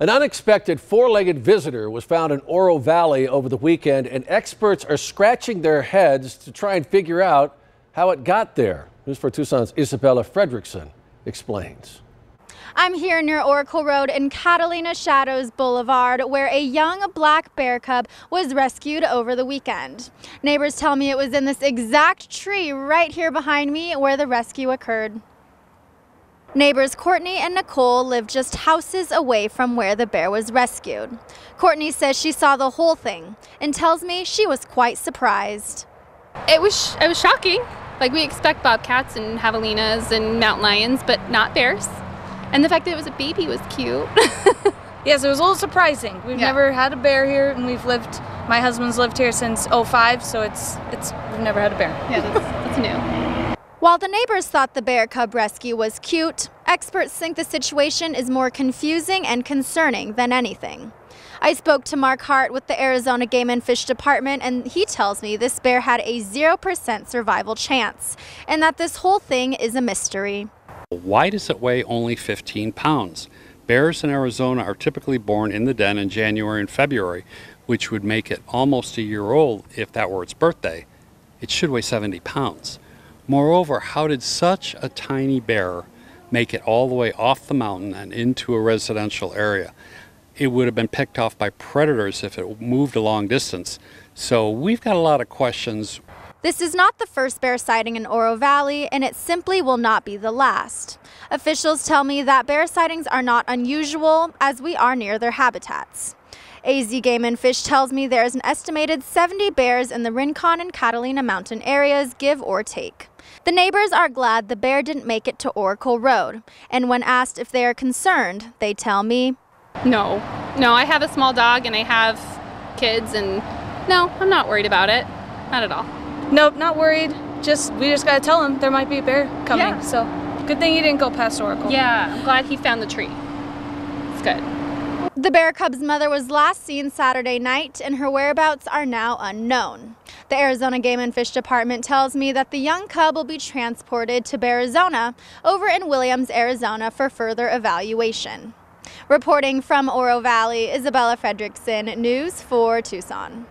An unexpected four-legged visitor was found in Oro Valley over the weekend, and experts are scratching their heads to try and figure out how it got there. News 4 Tucson's Isabella Fredrickson explains. I'm here near Oracle Road in Catalina Shadows Boulevard, where a young black bear cub was rescued over the weekend. Neighbors tell me it was in this exact tree right here behind me where the rescue occurred. Neighbors Courtney and Nicole live just houses away from where the bear was rescued. Courtney says she saw the whole thing and tells me she was quite surprised. It was it was shocking. Like we expect bobcats and javelinas and mountain lions, but not bears. And the fact that it was a baby was cute. yes, it was a little surprising. We've yeah. never had a bear here, and we've lived. My husband's lived here since 05, so it's it's we've never had a bear. Yeah, that's, that's new. While the neighbors thought the bear cub rescue was cute, experts think the situation is more confusing and concerning than anything. I spoke to Mark Hart with the Arizona Game and Fish Department, and he tells me this bear had a 0% survival chance, and that this whole thing is a mystery. Why does it weigh only 15 pounds? Bears in Arizona are typically born in the den in January and February, which would make it almost a year old if that were its birthday. It should weigh 70 pounds. Moreover, how did such a tiny bear make it all the way off the mountain and into a residential area? It would have been picked off by predators if it moved a long distance. So we've got a lot of questions. This is not the first bear sighting in Oro Valley, and it simply will not be the last. Officials tell me that bear sightings are not unusual as we are near their habitats. AZ Game and Fish tells me there is an estimated 70 bears in the Rincon and Catalina mountain areas, give or take. The neighbors are glad the bear didn't make it to Oracle Road, and when asked if they are concerned, they tell me, No. No, I have a small dog and I have kids, and no, I'm not worried about it. Not at all. Nope, not worried. Just, we just gotta tell him there might be a bear coming. Yeah. So, good thing he didn't go past Oracle. Yeah, I'm glad he found the tree. It's good. The bear cub's mother was last seen Saturday night and her whereabouts are now unknown. The Arizona Game and Fish Department tells me that the young cub will be transported to Bearizona over in Williams, Arizona for further evaluation. Reporting from Oro Valley, Isabella Fredrickson, News 4 Tucson.